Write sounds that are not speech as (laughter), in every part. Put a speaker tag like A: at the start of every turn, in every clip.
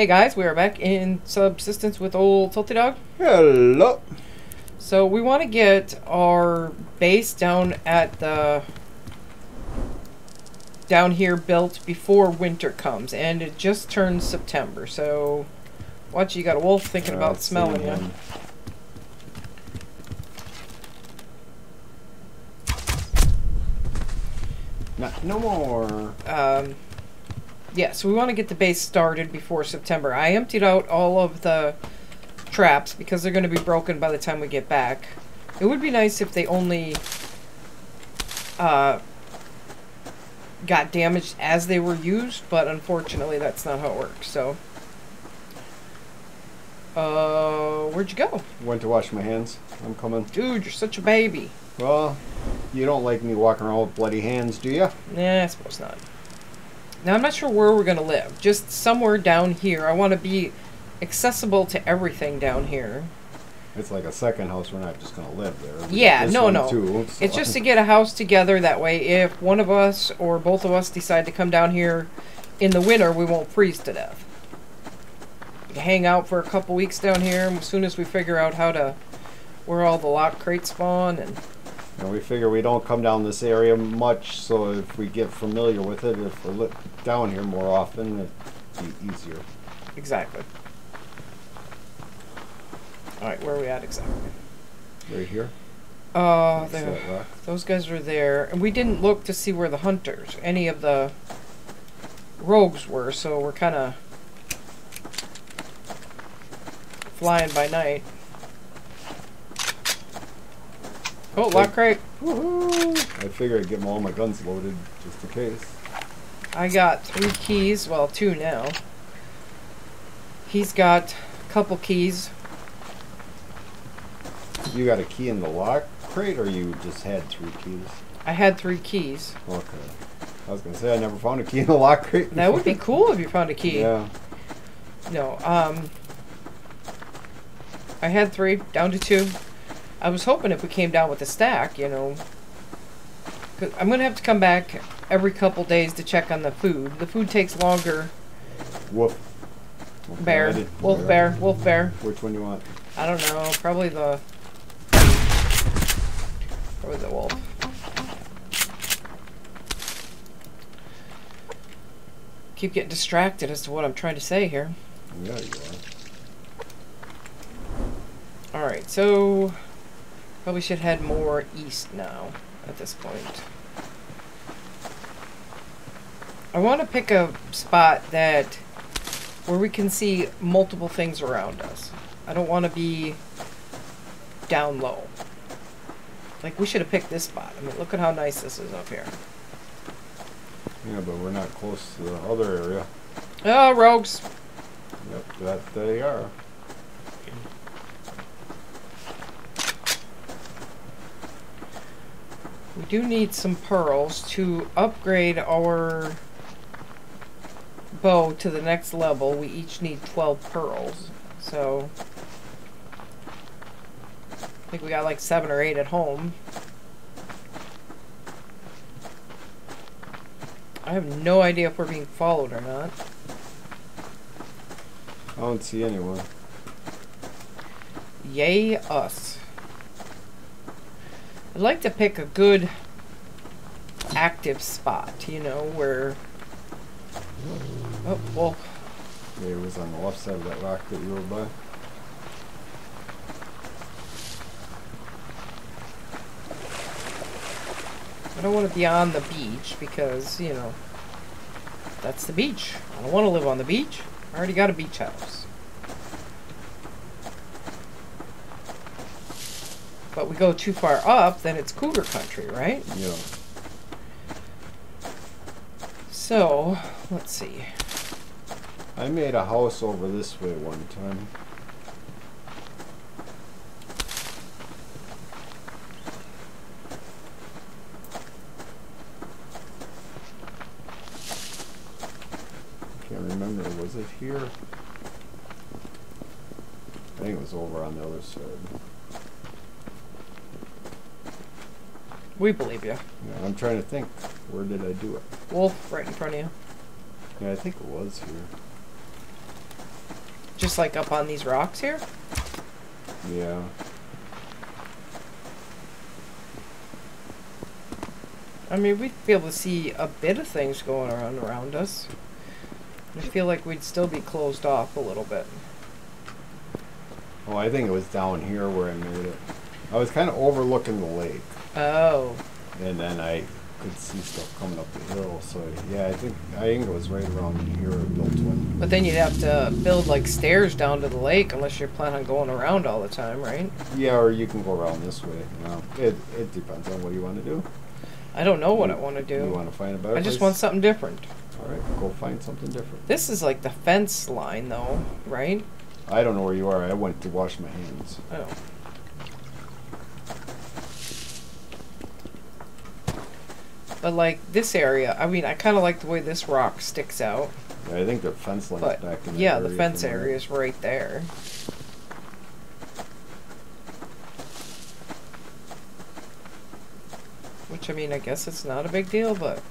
A: Hey guys, we are back in subsistence with old Salty Dog.
B: Hello.
A: So we want to get our base down at the down here built before winter comes, and it just turned September. So watch, you got a wolf thinking about smelling you.
B: again. No, no more.
A: Um, yeah, so we want to get the base started before September. I emptied out all of the traps because they're going to be broken by the time we get back. It would be nice if they only uh, got damaged as they were used, but unfortunately that's not how it works. So, uh, where'd you go?
B: Went to wash my hands. I'm coming.
A: Dude, you're such a baby.
B: Well, you don't like me walking around with bloody hands, do you?
A: Nah, I suppose not. Now, I'm not sure where we're going to live. Just somewhere down here. I want to be accessible to everything down here.
B: It's like a second house. We're not just gonna live there. We
A: Yeah, no, no.
B: Too, so-
A: It's just to (laughs) get a house together. That way, if one of us or both of us decide to come down here in the winter, we won't freeze to death. We can hang out for a couple weeks down here, as soon as we figure out how to, where all the lock crates spawn, and
B: And we figure we don't come down this area much, so if we get familiar with it, if we're li- down here more often, it'd be easier.
A: exactly. All right, where are we at exactly?
B: Right here.
A: Uh, there. Those guys are there, and we didn't look to see where the hunters, any of the rogues were, so we're kind of flying by night. Oh, lock crate.
B: Woohoo! I figured I'd get all my guns loaded just in case.
A: I got three keys, well, two now. He's got a couple keys.
B: You got a key in the lock crate, or you just had three keys?
A: I had three keys.
B: Okay. I was gonna say I never found a key in the lock crate.
A: That would be cool if you found a key.
B: Yeah.
A: No, um, I had three, down to two. I was hoping if we came down with a stack, you know, I'm gonna have to come back every couple days to check on the food. The food takes longer.
B: Okay,
A: Bear, wolf bear, wolf bear.
B: Which one do you want?
A: I don't know, probably the. Probably the wolf. Keep getting distracted as to what I'm trying to say here.
B: Yeah, you are.
A: Alright, so probably should head more east now at this point. I want to pick a spot that where we can see multiple things around us. I don't want to be down low. Like we should have picked this spot. I mean, look at how nice this is up here.
B: Yeah, but we're not close to the other area.
A: Oh, rogues.
B: Yep, that they are.
A: We do need some pearls to upgrade our bow to the next level. We each need 12 pearls. So, I think we got like 7 or 8 at home. I have no idea if we're being followed or not.
B: I don't see anyone.
A: Yay, us. I'd like to pick a good active spot, you know, where. Oh, well,
B: Yeah, it was on the left side of that rock that you were by.
A: I don't want to be on the beach because, you know, that's the beach. I don't want to live on the beach. I already got a beach house. But we go too far up, then it's cougar country, right?
B: Yeah.
A: So, let's see.
B: I made a house over this way one time. Can't remember. Was it here? I think it was over on the other side.
A: We believe you.
B: Yeah, I'm trying to think. Where did I do it?
A: Wolf right in front of you.
B: Yeah, I think it was here.
A: Just like up on these rocks here?
B: Yeah.
A: I mean, we'd be able to see a bit of things going on around us. I feel like we'd still be closed off a little bit.
B: Oh, I think it was down here where I made it. I was kind of overlooking the lake,
A: Oh,
B: and then I could see stuff coming up the hill. So yeah, I think I think it was right around here built one.
A: but then you'd have to build like stairs down to the lake unless you're planning on going around all the time, right?
B: Yeah, or you can go around this way. You know, it it depends on what you want to do.
A: I don't know what I want to do.
B: You
A: do.
B: want to find a better
A: I just
B: place?
A: want something different.
B: All right, go find something different.
A: This is like the fence line, though, right?
B: I don't know where you are. I went to wash my hands.
A: Oh. But like this area, I mean, I kind of like the way this rock sticks out.
B: Yeah, I think the fence line's
A: But
B: back in
A: yeah, the
B: area
A: fence area is right there. Which I mean, I guess it's not a big deal, but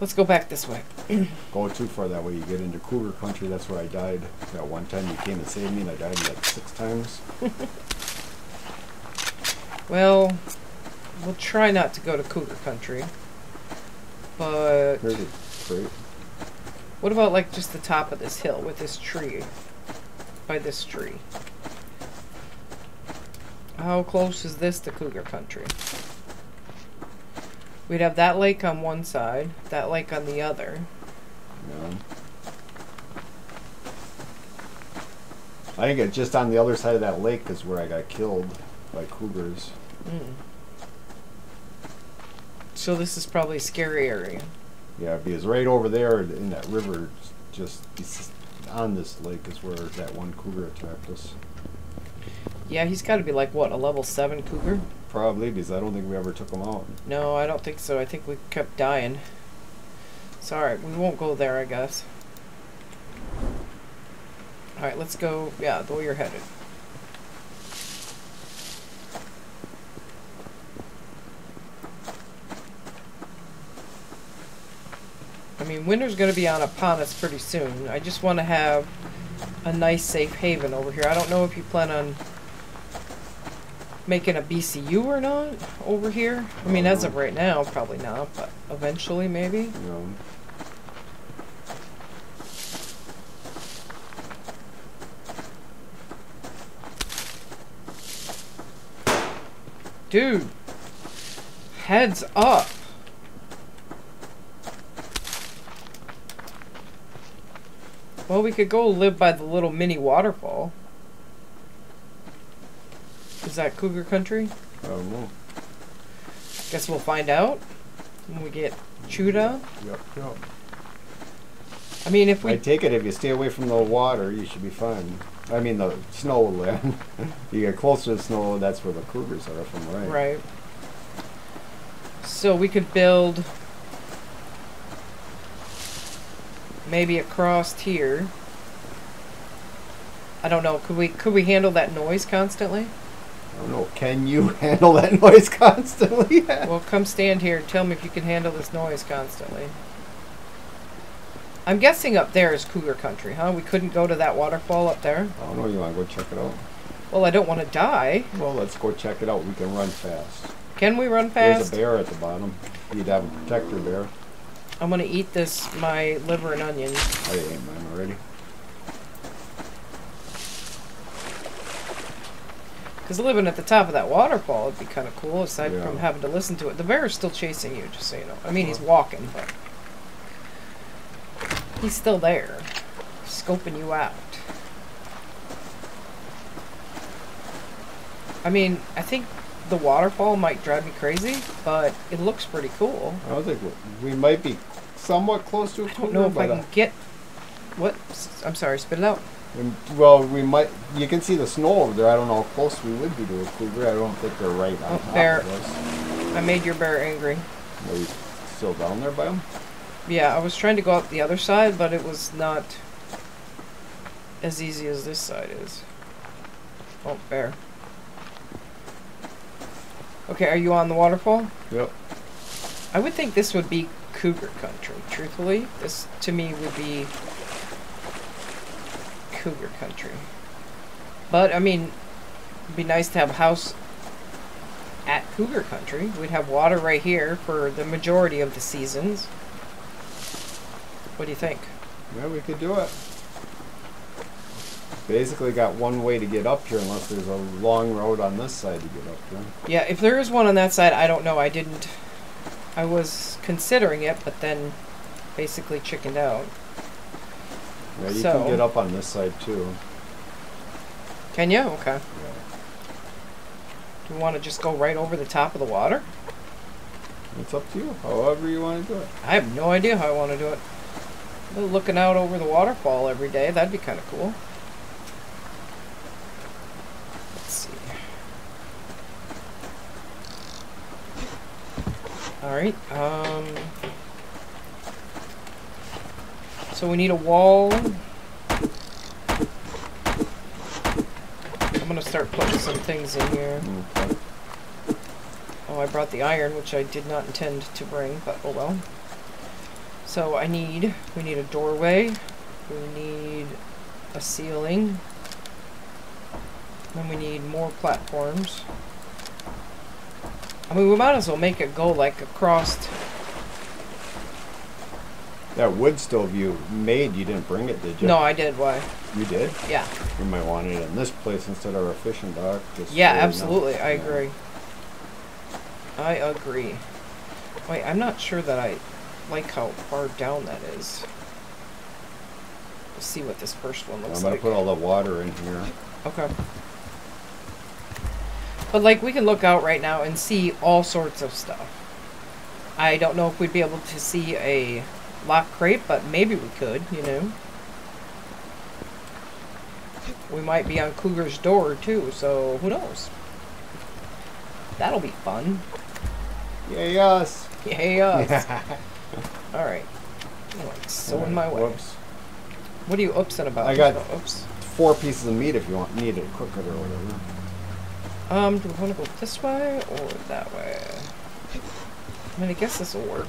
A: let's go back this way. (clears throat)
B: Go too far that way, you get into cougar country. That's where I died. That one time you came and saved me, and I died like six times. (laughs)
A: Well, we'll try not to go to cougar country. But
B: Here's a crate.
A: what about like just the top of this hill with this tree? By this tree. How close is this to cougar country? We'd have that lake on one side, that lake on the other.
B: Yeah. I think it's just on the other side of that lake is where I got killed by cougars.
A: Mm. So this is probably a scary area.
B: Yeah, because right over there in that river, just on this lake is where that one cougar attacked us.
A: Yeah, he's got to be like what a level seven cougar.
B: Probably because I don't think we ever took him out.
A: No, I don't think so. I think we kept dying. Sorry, we won't go there, I guess. Alright, let's go, yeah, the way you're headed. I mean, winter's going to be on upon us pretty soon. I just want to have a nice safe haven over here. I don't know if you plan on making a BCU or not over here. I mean, as of right now, probably not, but eventually maybe.
B: Know.
A: Dude, heads up. Well, we could go live by the little mini waterfall. Is that cougar country?
B: I don't know.
A: Guess we'll find out when we get chewed up.
B: Yep, yep.
A: I mean, if we
B: I take it if you stay away from the water, you should be fine. I mean the snow land. (laughs) you get closer to the snow, that's where the cougars are from, right?
A: Right. So we could build maybe across here. I don't know. Could we could we handle that noise constantly?
B: I don't know. Can you (laughs) handle that noise constantly? (laughs)
A: Well, come stand here and tell me if you can handle this noise constantly. I'm guessing up there is cougar country, huh? We couldn't go to that waterfall up there.
B: I don't know. You want to go check it out?
A: Well, I don't want to die.
B: Well, let's go check it out. We can run fast.
A: Can we run fast?
B: There's a bear at the bottom. You'd have a protector bear.
A: I'm gonna eat this my liver and onions.
B: I ate mine already.
A: Because living at the top of that waterfall would be kind of cool, aside
B: Yeah.
A: from having to listen to it. The bear is still chasing you, just so you know. I mean, he's walking, but he's still there, scoping you out. I mean, I think the waterfall might drive me crazy, but it looks pretty cool.
B: I think we, might be somewhat close to a
A: I don't know if I can get. What? I'm sorry, spit it out.
B: well, we might. You can see the snow over there. I don't know how close we would be to a cougar. I don't think they're right on
A: Oh,
B: top
A: bear.
B: of us.
A: I made your bear angry.
B: Are you still down there by them?
A: Yeah, I was trying to go out the other side, but it was not as easy as this side is. Oh, bear. Okay, are you on the waterfall?
B: Yep.
A: I would think this would be cougar country, truthfully. This, to me, would be cougar country. But I mean, it'd be nice to have a house at cougar country. We'd have water right here for the majority of the seasons. What do you think?
B: Yeah, we could do it. Basically got one way to get up here unless there's a long road on this side to get up here.
A: Yeah, if there is one on that side, I don't know. I didn't. I was considering it, but then basically chickened out.
B: Yeah, you
A: So-
B: can get up on this side too.
A: Can you? Okay.
B: Yeah.
A: Do you want to just go right over the top of the water?
B: It's up to you, however you want to do it.
A: I have no idea how I want to do it. Looking out over the waterfall every day, that'd be kind of cool. Let's see. Alright, um. So we need a wall. I'm gonna start putting some things in here.
B: Okay.
A: Oh, I brought the iron, which I did not intend to bring, but oh well. So I need, we need a doorway, we need a ceiling, then we need more platforms. I mean, we might as well make it go like across.
B: That wood stove you made, you didn't bring it, did you?
A: No, I did. Why?
B: You did?
A: Yeah.
B: You might want it in this place instead of our fishing dock.
A: Yeah,
B: so you know.
A: absolutely. I agree. I agree. Wait, I'm not sure that I like how far down that is. Let's see what this first one looks like.
B: I'm
A: looks
B: gonna put all the water in here.
A: Okay. But like we can look out right now and see all sorts of stuff. I don't know if we'd be able to see a lock crate, but maybe we could, you know. We might be on Cougar's door too, so who knows? That'll be fun.
B: Yeah, us!
A: Yay us. (laughs) Alright. It's so in my way.
B: Whoops.
A: What are you oopsing about?
B: I got-
A: There's oops.
B: Four pieces of meat if you want need it, cook it or whatever.
A: Um, do we want to go this way or that way? I mean, I guess this will work.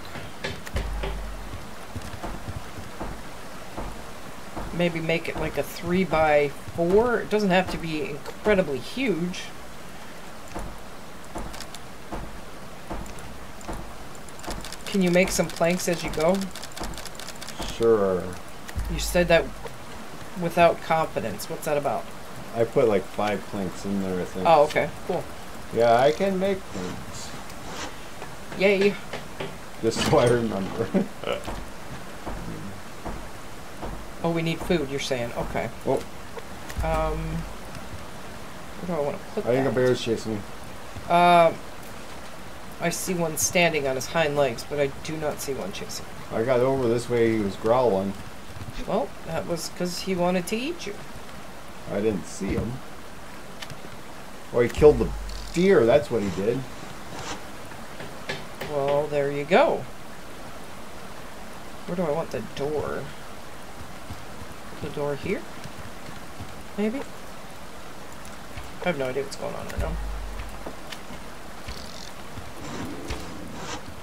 A: Maybe make it like a three by four. It doesn't have to be incredibly huge. Can you make some planks as you go?
B: Sure.
A: You said that without confidence. What's that about?
B: I put like five planks in there, I think.
A: Oh, okay, cool.
B: Yeah, I can make planks.
A: Yay.
B: Just so I remember. (laughs)
A: Oh, we need food, you're saying. Okay.
B: oh,
A: Um, where do I want to put
B: I think a
A: that?
B: bear's chasing me.
A: Um, I see one standing on his hind legs, but I do not see one chasing.
B: I got over this way, he was growling.
A: Well, that was because he wanted to eat you.
B: I didn't see him. Oh, he killed the deer, that's what he did.
A: Well, there you go. Where do I want the door? The door here? Maybe? I have no idea what's going on right now.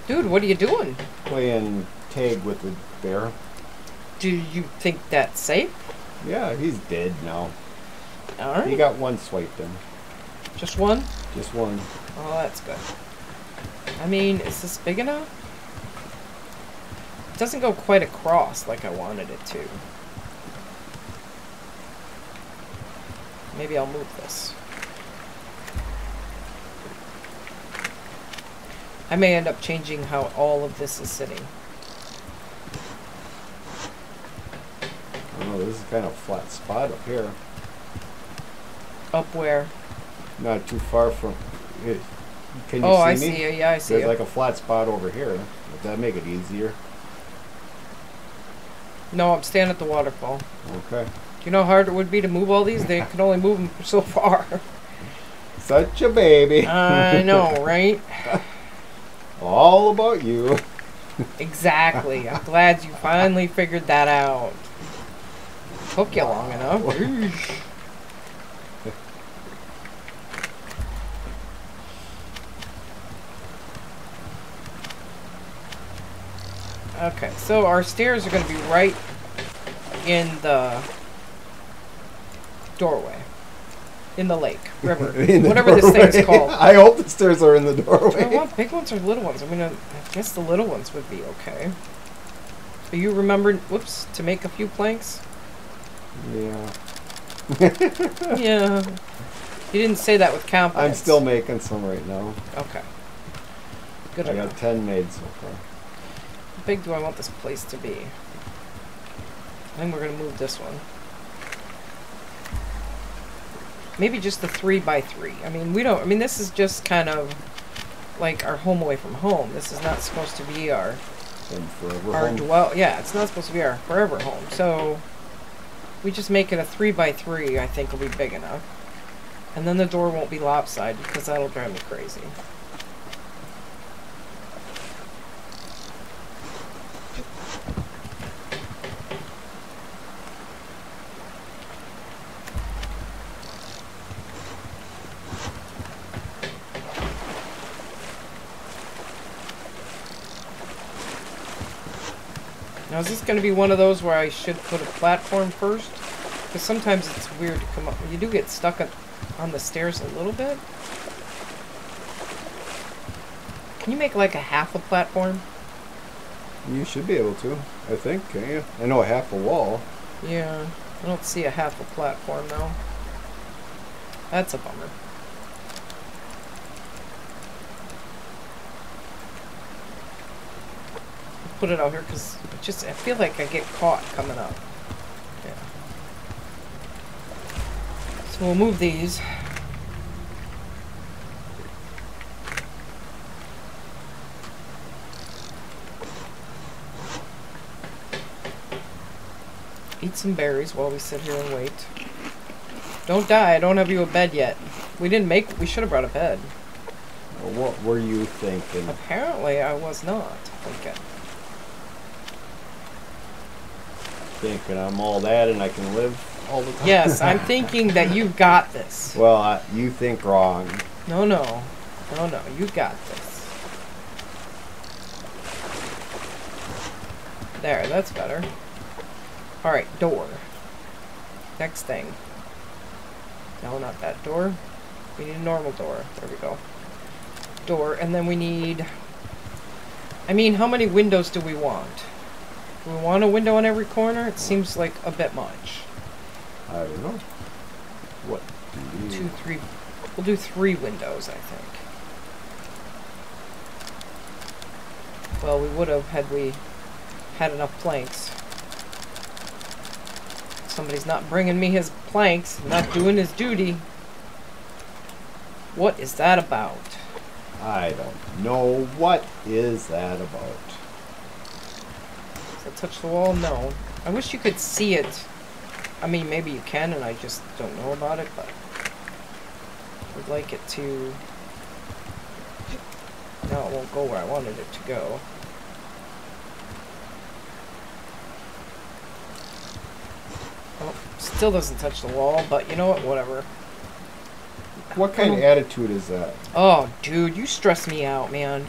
A: Dude, what are you doing?
B: Playing tag with the bear.
A: Do you think that's safe?
B: Yeah, he's dead now.
A: Alright.
B: He got one swipe then.
A: Just one?
B: Just one.
A: Oh, that's good. I mean, is this big enough? It doesn't go quite across like I wanted it to. Maybe I'll move this. I may end up changing how all of this is sitting.
B: I don't know, this is kind of a flat spot up here.
A: Up where?
B: Not too far from it. Can you
A: oh,
B: see
A: I
B: me?
A: see you. Yeah, I see
B: There's
A: you.
B: like a flat spot over here. Would that make it easier?
A: no, I'm standing at the waterfall.
B: Okay.
A: Do you know how hard it would be to move all these? They can only move them (laughs) so far. (laughs)
B: Such a baby.
A: I know, (laughs) right?
B: All about you.
A: Exactly. I'm glad you finally figured that out. Took you long enough. Okay, so our stairs are going to be right in the doorway. In the lake, river, (laughs)
B: the
A: whatever this thing is called. (laughs)
B: I hope the stairs are in the
A: Do I
B: doorway.
A: want big ones or little ones? I mean, I I guess the little ones would be okay. But you remembered, whoops, to make a few planks?
B: Yeah. (laughs)
A: yeah. You didn't say that with confidence.
B: I'm still making some right now.
A: Okay. Good
B: I
A: enough.
B: got 10 made so far.
A: How big do I want this place to be? I think we're gonna move this one. Maybe just the three by three. I mean, we don't. I mean, this is just kind of like our home away from home. This is not supposed to be our our
B: home.
A: dwell. Yeah, it's not supposed to be our forever home. So we just make it a three by three. I think will be big enough, and then the door won't be lopsided because that'll drive me crazy. Is this going to be one of those where I should put a platform first? Because sometimes it's weird to come up. You do get stuck at, on the stairs a little bit. Can you make like a half a platform?
B: You should be able to, I think, can't you? I know a half a wall.
A: Yeah, I don't see a half a platform though. That's a bummer. Put it out here because just I feel like I get caught coming up. Yeah. So we'll move these. Eat some berries while we sit here and wait. Don't die. I don't have you a bed yet. We didn't make. We should have brought a bed.
B: What were you thinking?
A: Apparently, I was not thinking.
B: Thinking I'm all that and I can live all the time?
A: Yes, I'm (laughs) thinking that you've got this.
B: Well, I, you think wrong.
A: No, no, no, no. You got this. There, that's better. All right, door. Next thing. No, not that door. We need a normal door. There we go. Door, and then we need. I mean, how many windows do we want? Do we want a window on every corner? It seems like a bit much.
B: I don't know. What do.
A: Two, three. We'll do three windows, I think. Well, we would have had we had enough planks. Somebody's not bringing me his planks, not doing his duty. What is that about?
B: I don't know. What is that about?
A: Does it touch the wall? No. I wish you could see it. I mean, maybe you can, and I just don't know about it, but I would like it to. No, it won't go where I wanted it to go. Oh, still doesn't touch the wall, but you know what? Whatever.
B: What kind of attitude is that?
A: Oh, dude, you stress me out, man.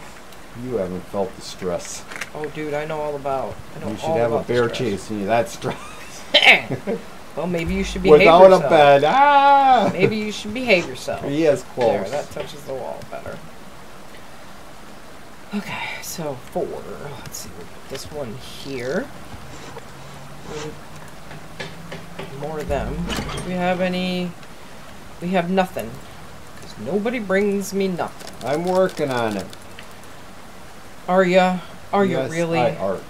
B: You haven't felt the stress.
A: Oh, dude, I know all about. I know
B: You should
A: all
B: have a
A: about the
B: bear chasing you. That's stress. (laughs)
A: well, maybe you should behave
B: Without
A: yourself.
B: a bed. Ah!
A: Maybe you should behave yourself.
B: He is
A: There, that touches the wall better. Okay, so four. Let's see, we'll put this one here. More of them. Do we have any? We have nothing. Because nobody brings me nothing.
B: I'm working on it.
A: Are ya? Are
B: yes,
A: you really?
B: I art.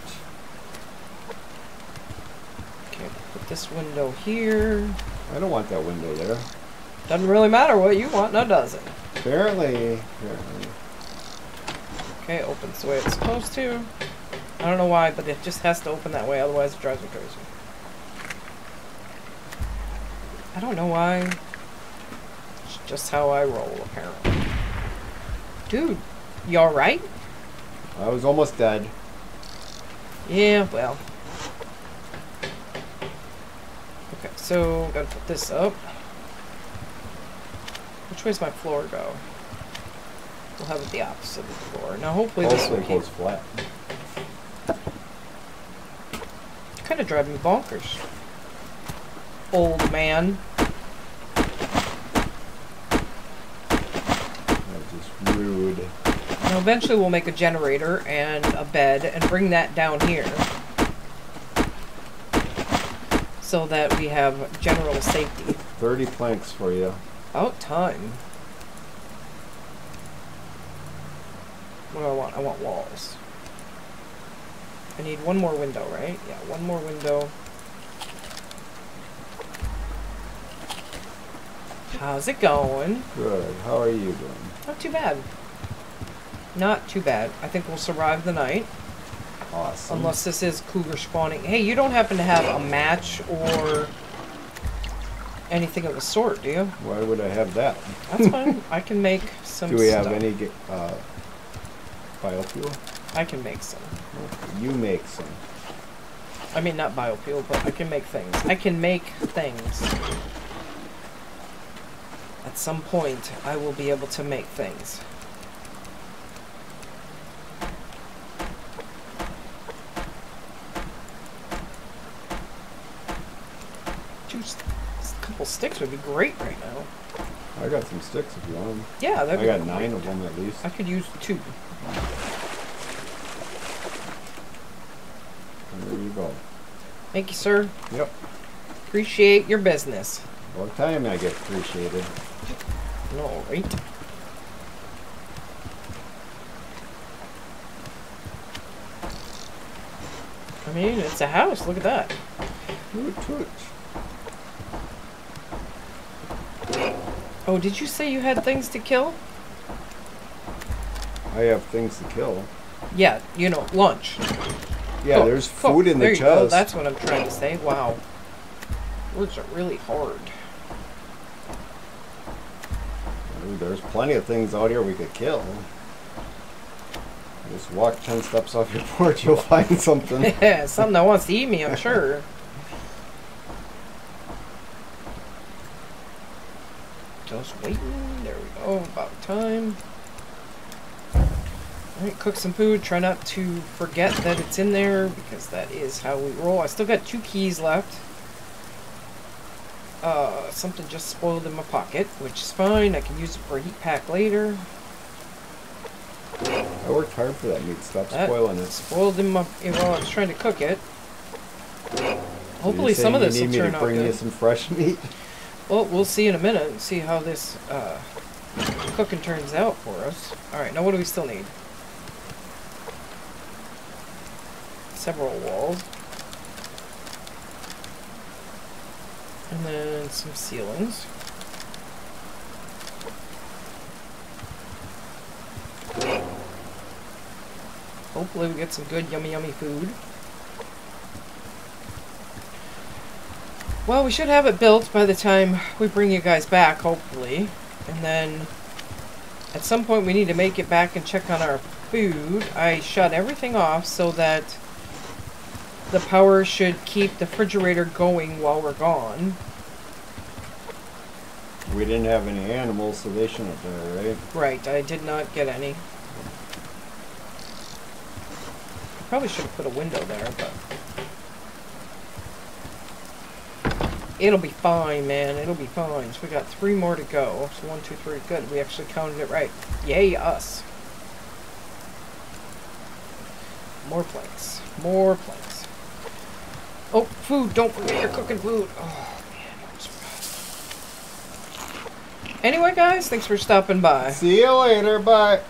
A: Okay, put this window here.
B: I don't want that window there.
A: Doesn't really matter what you want, no does it?
B: Apparently. apparently.
A: Okay, it opens the way it's supposed to. I don't know why, but it just has to open that way, otherwise it drives me crazy. I don't know why. It's just how I roll, apparently. Dude, you alright?
B: I was almost dead.
A: Yeah, well. Okay, so gotta put this up. Which way's my floor go? We'll have it the opposite of the floor. Now hopefully this will keep
B: flat.
A: kind of driving me bonkers. Old man.
B: Just rude.
A: Now eventually we'll make a generator and a bed and bring that down here. So that we have general safety.
B: 30 planks for you.
A: About time. What do I want? I want walls. I need one more window, right? Yeah, one more window. How's it going?
B: Good. How are you doing?
A: Not too bad. Not too bad. I think we'll survive the night.
B: Awesome.
A: Unless this is cougar spawning. Hey, you don't happen to have a match or anything of the sort, do you?
B: Why would I have that?
A: That's fine. I can make some
B: Do we have any uh, biofuel?
A: I can make some.
B: You make some.
A: I mean, not biofuel, but I can make things. I can make things. At some point, I will be able to make things. Just a couple sticks would be great right now.
B: I got some sticks if you want 'em.
A: Yeah, that'd
B: I
A: be
B: got
A: great.
B: nine of them at least.
A: I could use two.
B: There you go.
A: Thank you, sir.
B: Yep.
A: Appreciate your business.
B: What time I get appreciated.
A: All right. I mean, it's a house. Look at that.
B: Toot toot.
A: Oh, did you say you had things to kill?
B: I have things to kill.
A: Yeah, you know, lunch.
B: Yeah,
A: Oh,
B: there's food in
A: there
B: the
A: you go. That's what I'm trying to say. Wow. Words are really hard.
B: Mm, there's plenty of things out here we could kill. Just walk ten steps off your (laughs) porch, you'll find something.
A: Yeah, (laughs) something that wants to eat me, I'm sure. Just waiting. There we go. About time. Alright, cook some food. Try not to forget that it's in there because that is how we roll. I still got two keys left. Uh, something just spoiled in my pocket, which is fine. I can use it for a heat pack later.
B: I worked hard for that meat. Stop
A: That
B: spoiling it.
A: Spoiled in my while I was trying to cook it. Hopefully, some of this
B: you
A: will
B: need me to bring
A: good.
B: you some fresh meat. (laughs)
A: Well, we'll see in a minute and see how this uh, cooking turns out for us. Alright, now what do we still need? Several walls. And then some ceilings. Hopefully we get some good yummy yummy food. Well, we should have it built by the time we bring you guys back, hopefully. And then at some point we need to make it back and check on our food. I shut everything off so that the power should keep the refrigerator going while we're gone.
B: We didn't have any animals, so they shouldn't die, right?
A: Right, I did not get any. Probably should have put a window there, but it'll be fine, man. It'll be fine. So we got three more to go. So one, two, three. Good. We actually counted it right. Yay, us. More planks. More planks. Oh, food! Don't forget your cooking food. Oh man. Anyway, guys, thanks for stopping by.
B: See you later. Bye.